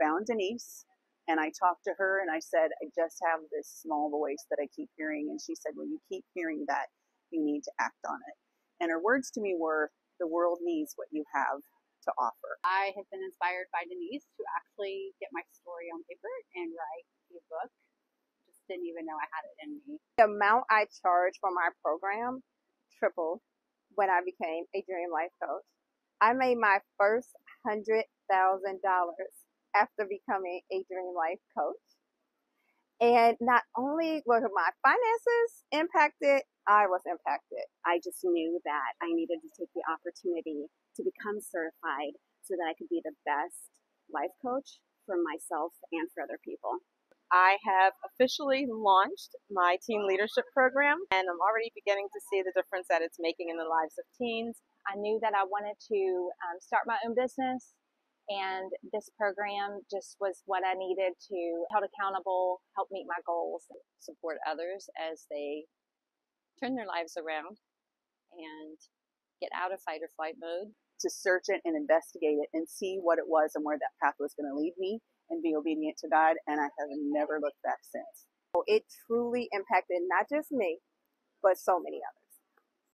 found Denise and I talked to her and I said, I just have this small voice that I keep hearing. And she said, When you keep hearing that, you need to act on it. And her words to me were, The world needs what you have to offer. I have been inspired by Denise to actually get my story on paper and write a book. Just didn't even know I had it in me. The amount I charge for my program tripled when I became a Dream Life coach. I made my first hundred thousand dollars after becoming a Dream Life coach. And not only were my finances impacted, I was impacted. I just knew that I needed to take the opportunity to become certified so that I could be the best life coach for myself and for other people. I have officially launched my teen leadership program, and I'm already beginning to see the difference that it's making in the lives of teens. I knew that I wanted to um, start my own business and this program just was what I needed to held accountable, help meet my goals, support others as they turn their lives around and get out of fight or flight mode. To search it and investigate it and see what it was and where that path was going to lead me and be obedient to God. And I have never looked back since. It truly impacted not just me, but so many others.